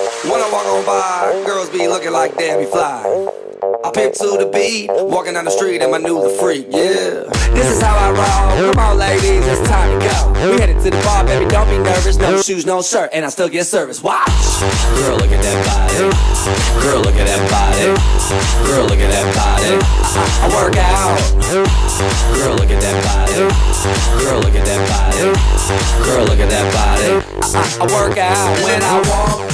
When I walk on by, girls be looking like Debbie Fly. I pimp to the beat, walking down the street and my new the freak, yeah. This is how I roll. Come on, ladies, it's time to go. We headed to the bar, baby, don't be nervous. No shoes, no shirt, and I still get service. Watch. Girl, look at that body. Girl, look at that body. Girl, look at that body. I, work out. Girl, look at that body. Girl, look at that body. Girl, look at that body. I, work out when I walk